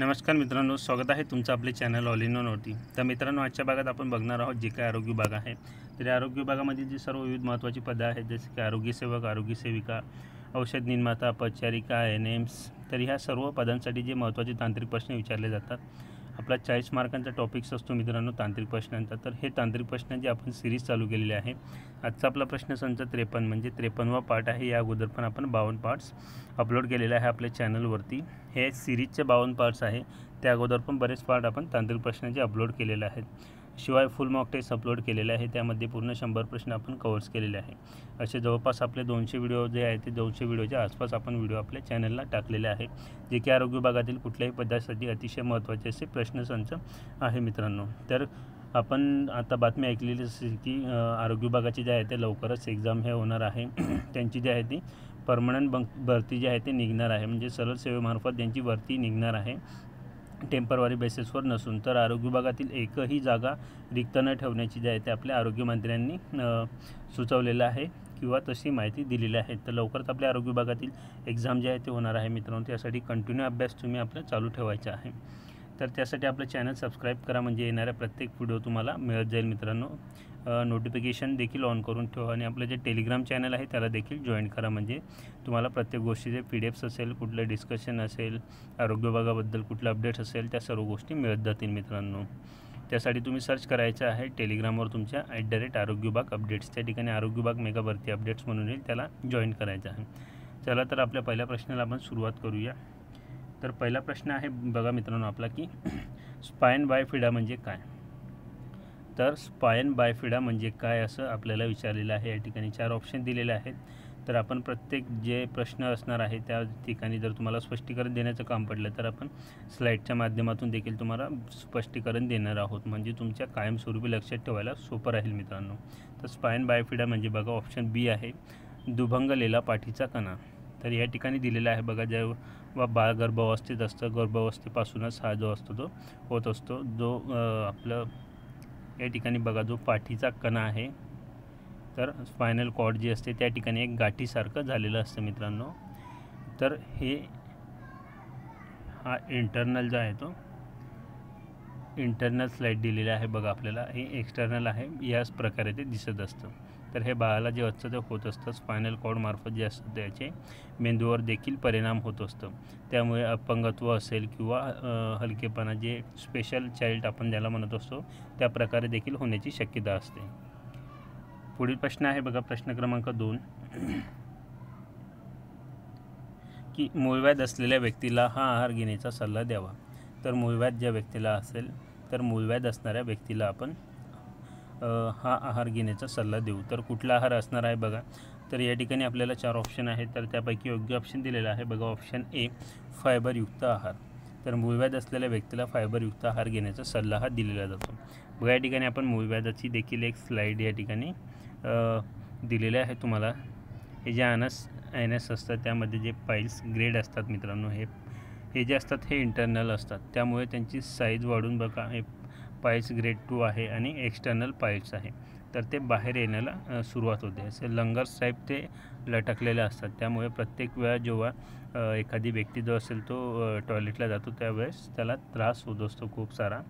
नमस्कार मित्रांनो स्वागत आहे तुमचं आपले चॅनल ऑल इन नव्हती तर मित्रांनो आजच्या भागात आपण बघणार आहोत जे काय आरोग्य विभाग आहे. तर आरोग्य विभागामध्ये जे सर्व विविध महत्त्वाची पदं आहेत जसे की आरोग्यसेवक आरोग्यसेविका औषध निर्माता परिचारिका एन एम्स तर ह्या सर्व पदांसाठी जे महत्त्वाचे तांत्रिक प्रश्न विचारले जातात आपला चाळीस मार्कांचा टॉपिक्स असतो मित्रांनो तांत्रिक प्रश्नांचा. तर हे तांत्रिक प्रश्न जे आपण सिरीज चालू केलेले आहे आजचा आपला प्रश्न संच त्रेपन्न. म्हणजे त्रेपन्नवा पार्ट आहे या अगोदर पण आपण बावन्न पार्ट्स अपलोड केलेले आहे आपल्या चॅनलवरती हे सिरीजचे बावन्न पार्ट्स आहे त्या अगोदर पण बरेच पार्ट आपण तांत्रिक प्रश्नांचे अपलोड केलेले आहेत. शिवाय फुल मॉक टेस्ट अपलोड केलेले आहे. त्यामध्ये पूर्ण शंभर प्रश्न आपण कवर्स केलेले आहे. असे जवळपास आपले दोनशे व्हिडिओ जे आहे ते दोनशे व्हिडिओच्या आसपास आपण व्हिडिओ आपल्या चॅनलला टाकलेले आहे. जे की आरोग्य विभागातील कुठल्याही पदासाठी अतिशय महत्त्वाचे असे प्रश्नसंच आहे मित्रांनो. तर आपण आता बातमी ऐकलेली असेल की आरोग्य विभागाची जे आहे ते लवकरच एक्झाम हे होणार आहे. त्यांची जी आहे ती परमनंट बंक भरती जी आहे ते निघणार आहे. म्हणजे सरळ सेवेमार्फत त्यांची भरती निघणार आहे. टेम्परवारी बेसिसवर नसून तर आरोग्य विभागातील एकही जागा रिक्त न ठेवण्याची जी आहे ते आपल्या आरोग्यमंत्र्यांनी सुचवलेलं आहे किंवा तशी माहिती दिलेली आहे. तर लवकरच आपल्या आरोग्य विभागातील एक्झाम जे आहे ते होणार आहे मित्रांनो. त्यासाठी कंटिन्यू अभ्यास तुम्ही आपला चालू ठेवायचा आहे. तर त्यासाठी आपलं चॅनल सबस्क्राईब करा. म्हणजे येणाऱ्या प्रत्येक व्हिडिओ तुम्हाला मिळत जाईल मित्रांनो. नोटिफिकेशन देखील ऑन करून ठेवा आणि आपलं जे टेलिग्राम चॅनल आहे त्याला देखील जॉईन करा. म्हणजे तुम्हाला प्रत्येक गोष्टीचे पी डी एफ्स असेल कुठलं डिस्कशन असेल आरोग्य विभागाबद्दल कुठलं अपडेट्स असेल त्या सर्व गोष्टी मिळत जातील मित्रांनो. त्यासाठी तुम्ही सर्च करायचं आहे टेलिग्रामवर तुमच्या ॲट द रेट आरोग्य विभाग अपडेट्स त्या ठिकाणी आरोग्य विभाग मेगा भरती अपडेट्स म्हणून येईल त्याला जॉईन करायचं आहे. चला तर आपल्या पहिल्या प्रश्नाला आपण सुरुवात करूया. तर पहिला प्रश्न आहे बघा मित्रांनो आपला की स्पायन बायफिडा म्हणजे काय? तर स्पायन बायफिडा म्हणजे काय असं आपल्याला विचारलेलं आहे. या ठिकाणी चार ऑप्शन दिलेले आहेत. तर आपण प्रत्येक जे प्रश्न असणार आहे त्या ठिकाणी जर तुम्हाला स्पष्टीकरण देण्याचं काम पडलं तर आपण स्लाईडच्या माध्यमातून देखील तुम्हाला स्पष्टीकरण देणार आहोत. म्हणजे तुमच्या कायमस्वरूपी लक्षात ठेवायला सोपं राहील मित्रांनो. तर स्पायन बायफिडा म्हणजे बघा ऑप्शन बी आहे. दुभंगलेला पाठीचा कणा. तर या ठिकाणी दिलेला आहे बघा जेव्हा बाळ गर्भावस्थेत असतं गर्भावस्थेपासूनच हा जो असतो तो होत असतो. जो आपलं या ठिकाणी बघा जो पाठीचा कणा आहे तर स्पायनल कॉर्ड जी असते त्या ठिकाणी एक गाठीसारखं झालेलं असतं मित्रांनो. तर हे हा इंटरनल जो आहे तो इंटरनल स्लाईड दिलेला आहे बघा आपल्याला. हे एक्सटर्नल आहे याच प्रकारे ते दिसत असतं. तर हे बाळाला जे असतं ते होत असतं. स्पायनल कॉर्डमार्फत जे असतं त्याचे मेंदूवर देखील परिणाम होत असतं. त्यामुळे अपंगत्व असेल किंवा हलकेपणा जे स्पेशल चाइल्ड आपण ज्याला म्हणत असतो त्या प्रकारे देखील होण्याची शक्यता असते. पुढील प्रश्न आहे बघा प्रश्न क्रमांक दोन. की मूळव्याध असलेल्या व्यक्तीला हा आहार घेण्याचा सल्ला द्यावा. तर मूळव्याध ज्या व्यक्तीला असेल तर मूळव्याध असणाऱ्या व्यक्तीला आपण हा आहार घेण्याचा सल्ला देऊ. तर कुठला आहार असणार आहे बघा. तर या ठिकाणी आपल्याला चार ऑप्शन आहेत. तर त्यापैकी योग्य ऑप्शन दिलेला आहे बघा. ऑप्शन ए फायबरयुक्त आहार. तर मूळव्याध असलेल्या व्यक्तीला फायबरयुक्त आहार घेण्याचा सल्ला हा दिलेला जातो. बघा या ठिकाणी आपण मूळव्याधाची देखील एक स्लाईड या ठिकाणी दिलेली दिलेले आहे तुम्हाला. हे जे अनस आयनस असतात त्यामध्ये जे पाईल्स ग्रेड असतात मित्रांनो हे हे जे असतात हे इंटरनल असतात. त्यामुळे त्यांची साईज वाढून बघा हे पाईल्स ग्रेड टू आहे आणि एक्सटर्नल पाईल्स आहे. तर ते बाहेर येण्याला सुरुवात होते. असे लंगर्स टाईप ते लटकलेले असतात. त्यामुळे प्रत्येक वेळा जेव्हा एखादी व्यक्ती जो असेल तो टॉयलेटला जातो त्यावेळेस त्याला त्रास होत असतो खूप सारा.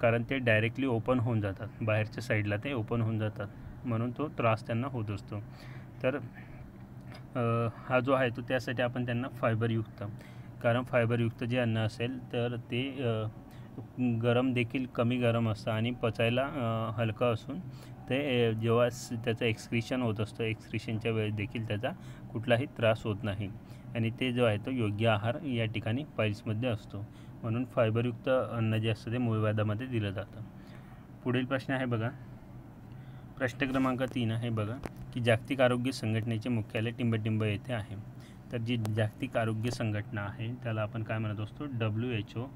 कारण ते डायरेक्टली ओपन होऊन जातात. बाहेरच्या साईडला ते ओपन होऊन जातात. म्हणून तो त्रास त्यांना होत असतो. तर हा जो आहे तो त्यासाठी आपण त्यांना फायबरयुक्त कारण फायबरयुक्त जे अन्न असेल तर ते गरम देखील कमी गरम असतं आणि पचायला हलकं असून ते जेव्हा त्याचं एक्सक्रिशन होत असतं एक्सक्रिशनच्या वेळेस देखील त्याचा कुठलाही त्रास होत नाही. आणि ते जो आहे तो योग्य आहार या ठिकाणी पाईल्समध्ये असतो. म्हणून फायबरयुक्त अन्न जे असतं ते मूळव्याधामध्ये दिलं जातं. पुढील प्रश्न आहे बघा. प्रश्न क्रमांक तीन आहे बघा की जागतिक आरोग्य संघटनेचे मुख्यालय टिंबटिंब येथे आहे. तर जी जागतिक आरोग्य संघटना आहे त्याला आपण काय म्हणत असतो? डब्ल्यू एच ओ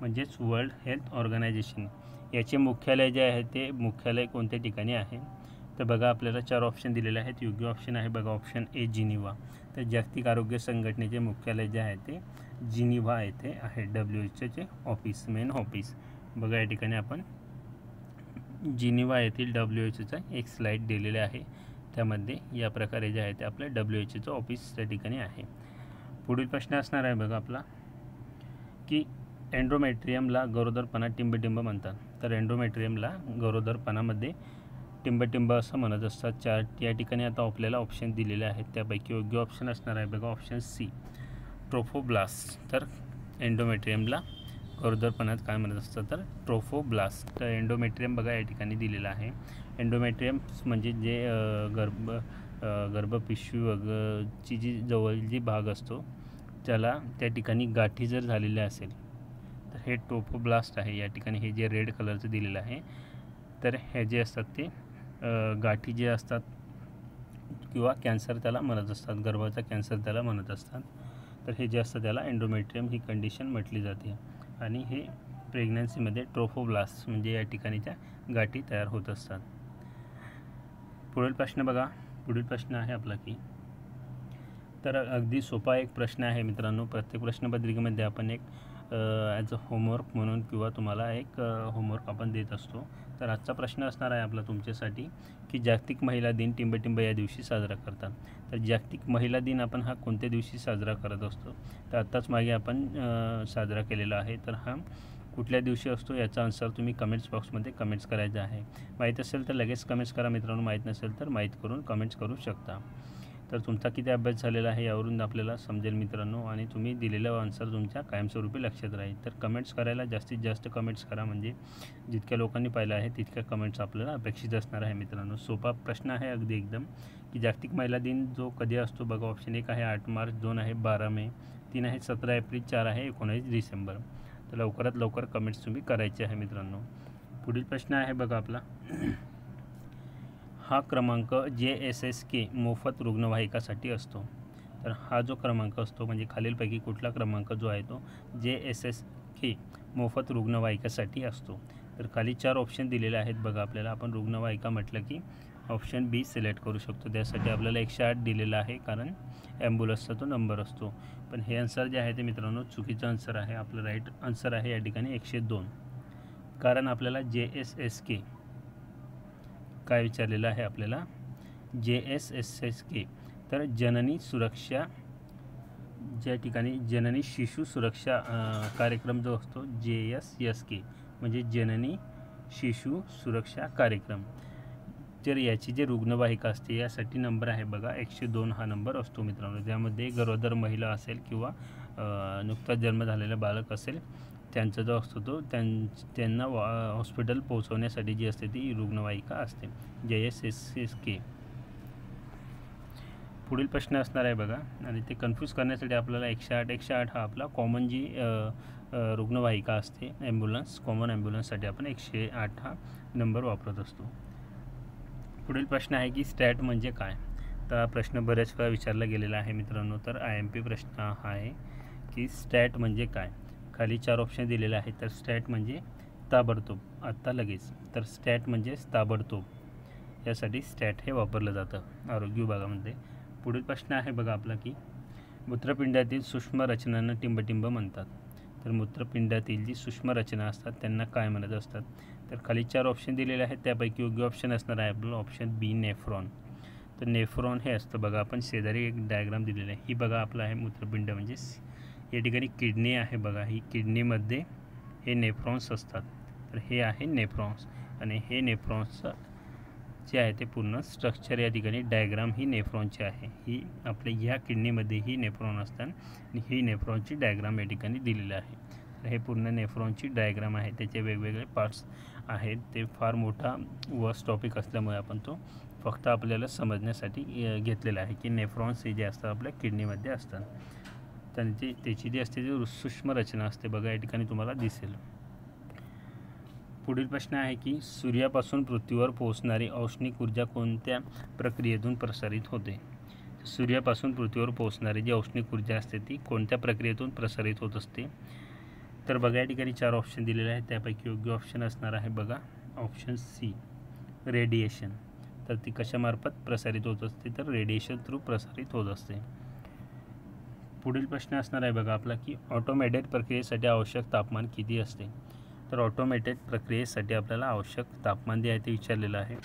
म्हणजेच वर्ल्ड हेल्थ ऑर्गनायझेशन. याचे मुख्यालय जे आहे ते मुख्यालय कोणत्या ठिकाणी आहे? तर बघा आपल्याला चार ऑप्शन दिलेले आहेत. योग्य ऑप्शन आहे बघा ऑप्शन ए जिनिवा तर जागतिक आरोग्य संघटनेचे मुख्यालय जे आहे ते जिनिव्हा येथे आहे डब्ल्यू एच ओचे ऑफिस मेन ऑफिस बघा या ठिकाणी आपण जिनिवा येथील डब्ल्यू एच ओचं एक स्लाईड दिलेले आहे. त्यामध्ये या प्रकारे जे आहे ते आपलं डब्ल्यू एच ओचं ऑफिस त्या ठिकाणी आहे. पुढील प्रश्न असणार आहे बघा आपला की एन्ड्रोमेट्रियमला गरोदरपणा टिंबटिंब म्हणतात. तर एन्ड्रोमेट्रियमला गरोदरपणामध्ये टिंबटिंब असं म्हणत असतात. चार या ठिकाणी आता आपल्याला ऑप्शन दिलेले आहेत. त्यापैकी योग्य ऑप्शन असणार आहे बघा ऑप्शन सी ट्रोफोब्लास्ट तर एंडोमेट्रियमला गरोदरपणात काय म्हणत असतं तर ट्रोफोब्लास्ट तर एन्डोमेट्रियम बघा या ठिकाणी दिलेलं आहे. एन्डोमेट्रियम म्हणजे जे गर्भ गर्भपिशवी वगैरेची जी जवळ जी भाग असतो त्याला त्या ठिकाणी गाठी जर झालेली असेल तर हे ट्रोफोब्लास्ट आहे या ठिकाणी. हे जे रेड कलरचं दिलेलं आहे तर हे जे असतात ते गाठी जे असतात किंवा कॅन्सर त्याला म्हणत असतात गर्भाचा कॅन्सर त्याला म्हणत असतात. तर हे जे असतं त्याला एन्डोमेट्रियम ही कंडिशन म्हटली जाते. आणि हे प्रेग्नन्सीमध्ये ट्रोफोब्लास्ट म्हणजे या ठिकाणीच्या गाठी तयार होत असतात. पुढील प्रश्न बघा. पुढील प्रश्न आहे आपला की तर अगदी सोपा एक प्रश्न आहे मित्रांनो. प्रत्येक प्रश्नपत्रिकेमध्ये आपण एक ॲज अ होमवर्क म्हणून किंवा तुम्हाला एक होमवर्क आपण देत असतो. तर आजचा प्रश्न असणार आहे आपला तुमच्यासाठी की जागतिक महिला दिन टिंबटिंब या दिवशी साजरा करतात. तर जागतिक महिला दिन आपण हा कोणत्या दिवशी साजरा करत असतो? तर आत्ताच मागे आपण साजरा केलेला आहे. तर हा कुठल्या दिवशी असतो याचा आन्सर तुम्ही कमेंट्स बॉक्समध्ये कमेंट्स करायचा आहे. माहीत असेल तर लगेच कमेंट्स करा. मित्रांनो माहीत नसेल तर माहीत करून कमेंट्स करू शकता. तर तुमचा किती अभ्यास झालेला आहे यावरून आपल्याला समजेल मित्रांनो आणि तुम्ही दिलेला आन्सर तुमच्या कायमस्वरूपी लक्षात राहील. तर कमेंट्स करायला जास्तीत जास्त कमेंट्स करा म्हणजे जितक्या लोकांनी पाहिलं आहे तितक्या कमेंट्स आपल्याला अपेक्षित असणार आहे मित्रांनो. सोपा प्रश्न आहे अगदी एकदम की जागतिक महिला दिन जो कधी असतो बघा ऑप्शन एक आहे आठ मार्च दोन आहे बारा मे तीन आहे सतरा एप्रिल चार आहे एकोणावीस डिसेंबर. तर लवकरात लवकर कमेंट्स तुम्ही करायचे आहे मित्रांनो. पुढील प्रश्न आहे बघा आपला. हा क्रमांक जे एस एस के मोफत रुग्णवाहिकासाठी असतो. तर हा जो क्रमांक असतो म्हणजे खालीलपैकी कुठला क्रमांक जो आहे तो जे एस एस के मोफत रुग्णवाहिकासाठी असतो. तर खाली चार ऑप्शन दिलेले आहेत बघा आपल्याला. आपण रुग्णवाहिका म्हटलं की ऑप्शन बी सिलेक्ट करू शकतो. त्यासाठी आपल्याला एकशे आठ दिलेला आहे कारण ॲम्ब्युलन्सचा तो नंबर असतो. पण हे आन्सर जे आहे ते मित्रांनो चुकीचं आन्सर आहे. आपलं राईट आन्सर आहे या ठिकाणी एकशे दोन. कारण आपल्याला जे एस एस के काय विचारलेलं आहे आपल्याला? जे एस एस एस के. तर जननी सुरक्षा ज्या ठिकाणी जननी शिशु सुरक्षा कार्यक्रम जो असतो जे एस एस के. म्हणजे जननी शिशु सुरक्षा कार्यक्रम. तर याची जे रुग्णवाहिका असते यासाठी नंबर आहे बघा एकशे दोन हा नंबर असतो मित्रांनो. ज्यामध्ये गरोदर महिला असेल किंवा नुकताच जन्म झालेला बालक असेल त्यांचा जो असतो तो त्यां त्यांना वॉ हॉस्पिटल पोहोचवण्यासाठी जी असते ती रुग्णवाहिका असते. जे एस एस एस के. पुढील प्रश्न असणार आहे बघा. आणि ते कन्फ्यूज करण्यासाठी आपल्याला एकशे आठ एकशे आठ हा आपला कॉमन जी रुग्णवाहिका असते ॲम्ब्युलन्स कॉमन ॲम्ब्युलन्ससाठी आपण एकशे आठ हा नंबर वापरत असतो. पुढील प्रश्न आहे की स्टॅट म्हणजे काय? तर प्रश्न बऱ्याच वेळा विचारला गेलेला आहे मित्रांनो. तर आय एम पी प्रश्न हा आहे की स्टॅट म्हणजे काय? खाली चार ऑप्शन दिलेले आहेत. तर स्टॅट म्हणजे ताबडतोब. आत्ता लगेच. तर स्टॅट म्हणजे ताबडतोब. यासाठी स्टॅट हे वापरलं जातं आरोग्य विभागामध्ये. पुढील प्रश्न आहे बघा आपला की मूत्रपिंडातील सूक्ष्म रचनांना टिंबटिंब म्हणतात. तर मूत्रपिंडातील जी सूक्ष्म रचना असतात त्यांना काय म्हणत असतात? तर खाली चार ऑप्शन दिलेले आहेत. त्यापैकी योग्य ऑप्शन असणार आहे आपलं ऑप्शन बी नेफ्रॉन तर नेफ्रॉन हे असतं बघा आपण शेजारी एक डायग्राम दिलेला आहे. ही बघा आपलं आहे मूत्रपिंड म्हणजे या ठिकाणी किडनी आहे बघा ही किडनीमध्ये हे नेफ्रॉन्स असतात. तर हे आहे नेफ्रॉन्स आणि हे नेफ्रॉन्सचं जे आहे ते पूर्ण स्ट्रक्चर या ठिकाणी डायग्राम ही नेफ्रॉनची आहे. ही आपल्या ह्या किडनीमध्ये ही नेफ्रॉन असतात आणि ही नेफ्रॉनची डायग्राम या ठिकाणी दिलेली आहे. तर हे पूर्ण नेफ्रॉनची डायग्राम आहे. त्याचे वेगवेगळे पार्ट्स आहेत. ते फार मोठा वर्स टॉपिक असल्यामुळे आपण तो फक्त आपल्याला समजण्यासाठी घेतलेला आहे की नेफ्रॉन्स हे जे असतात आपल्या किडनीमध्ये असतात. त्यांची त्याची जी असते ती सूक्ष्म रचना असते बघा या ठिकाणी तुम्हाला दिसेल. पुढील प्रश्न आहे की सूर्यापासून पृथ्वीवर पोहोचणारी औष्णिक ऊर्जा कोणत्या प्रक्रियेतून प्रसारित होते? सूर्यापासून पृथ्वीवर पोहोचणारी जी औष्णिक ऊर्जा असते ती कोणत्या प्रक्रियेतून प्रसारित होत असते? तर बघा या ठिकाणी चार ऑप्शन दिलेले आहेत. त्यापैकी योग्य ऑप्शन असणार आहे बघा ऑप्शन सी रेडिएशन तर ती कशामार्फत प्रसारित होत असते? तर रेडिएशन थ्रू प्रसारित होत असते. पुढील प्रश्न असणार आहे बघा आपला की ऑटोमॅटेड प्रक्रियेसाठी आवश्यक तापमान किती असते? तर ऑटोमॅटेड प्रक्रियेसाठी आपल्याला आवश्यक तापमान जे आहे ते विचारलेलं आहे.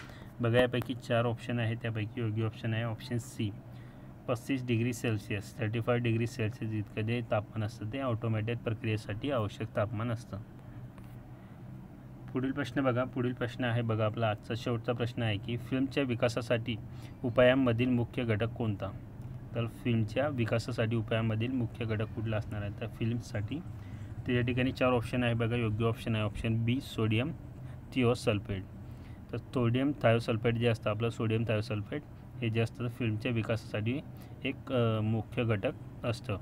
बघा यापैकी चार ऑप्शन आहे त्यापैकी योग्य ऑप्शन आहे ऑप्शन सी पस्तीस degree celsius thirty five degree celsius इतकं जे तापमान असतं ते ऑटोमॅटेड प्रक्रियेसाठी आवश्यक तापमान असतं. पुढील प्रश्न बघा पुढील प्रश्न आहे बघा आपला. आजचा शेवटचा प्रश्न आहे की फिल्मच्या विकासासाठी उपायांमधील मुख्य घटक कोणता? तर फिल्मच्या विकासासाठी उपायामधील मुख्य घटक कुठला असणार आहे? तर फिल्मसाठी तर या ठिकाणी चार ऑप्शन आहे बघा. योग्य ऑप्शन आहे. ऑप्शन बी सोडियम थिओसल्फेट तर सोडियम थायोसल्फेट जे असतं आपलं सोडियम थायोसल्फेट हे जे असतं फिल्मच्या विकासासाठी एक मुख्य घटक असतं.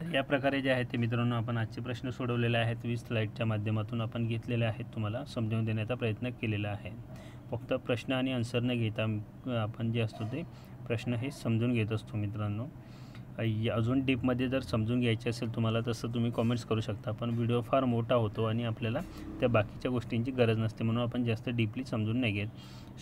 तर या प्रकारे जे आहे ते मित्रांनो आपण आजचे प्रश्न सोडवलेले आहेत. वीस स्लाईडच्या माध्यमातून आपण घेतलेले आहेत. तुम्हाला समजावून देण्याचा प्रयत्न केलेला आहे. फक्त प्रश्न आणि आन्सर न घेता आपण जे असतो ते प्रश्न हे समजून घेत असतो मित्रांनो. अजून डीपमध्ये जर समजून घ्यायचे असेल तुम्हाला तसं तुम्ही कॉमेंट्स करू शकता. पण व्हिडिओ फार मोठा होतो आणि आपल्याला त्या बाकीच्या गोष्टींची गरज नसते म्हणून आपण जास्त डीपली समजून नाही घेत.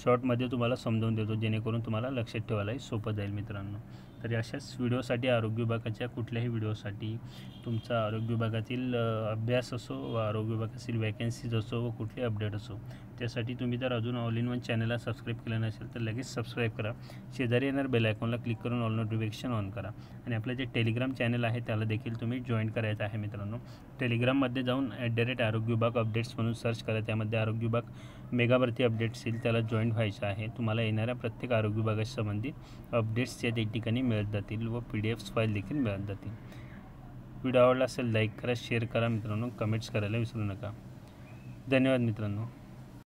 शॉर्टमध्ये तुम्हाला समजावून देतो जेणेकरून तुम्हाला लक्षात ठेवायलाही सोपं जाईल मित्रांनो. तर अशाच व्हिडिओसाठी आरोग्य विभागाच्या कुठल्याही व्हिडिओसाठी तुमचा आरोग्य विभागातील अभ्यास असो व आरोग्य विभागातील वॅकन्सीज असो व कुठले अपडेट असो त्यासाठी तुम्ही जर अजून ऑल इन वन चॅनलला सबस्क्राईब केलं नसेल तर लगेच सबस्क्राईब करा. शेजारी येणार बेल आयकॉनला क्लिक करून ऑल नोटिफिकेशन ऑन करा. आणि आपलं जे टेलिग्राम चॅनल आहे त्याला देखील तुम्ही जॉईन करायचं आहे मित्रांनो. टेलिग्राममध्ये जाऊन ॲट द रेट आरोग्य विभाग अपडेट्स म्हणून सर्च करा. त्यामध्ये आरोग्य विभाग मेगावरती अपडेट्स येईल त्याला जॉईन व्हायचं आहे. तुम्हाला येणाऱ्या प्रत्येक आरोग्य विभागाशी संबंधित अपडेट्स या ठिकाणी मिळत जातील व पी डी एफ फाईल देखील मिळत जातील. व्हिडिओ आवडला असेल लाईक करा शेअर करा मित्रांनो. कमेंट्स करायला विसरू नका. धन्यवाद मित्रांनो.